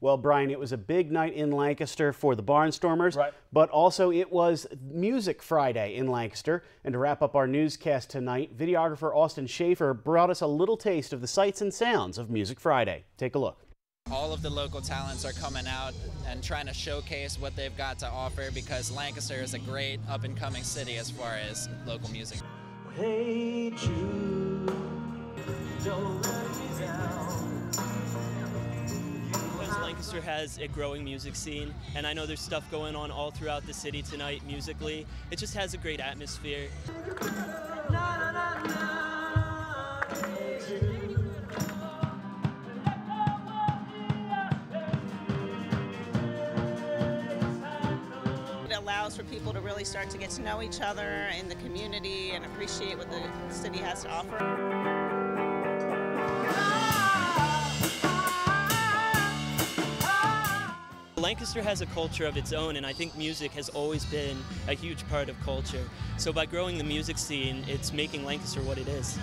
Well, Brian, it was a big night in Lancaster for the Barnstormers, Right. but also it was Music Friday in Lancaster. And to wrap up our newscast tonight, videographer Austin Schaeffer brought us a little taste of the sights and sounds of Music Friday. Take a look. all of the local talents are coming out and trying to showcase what they've got to offer because Lancaster is a great up and coming city as far as local music. Hey Jude, Lancaster has a growing music scene, and I know there's stuff going on all throughout the city tonight musically. It just has a great atmosphere. It allows for people to really start to get to know each other in the community and appreciate what the city has to offer. Lancaster has a culture of its own, and I think music has always been a huge part of culture. So by growing the music scene, it's making Lancaster what it is.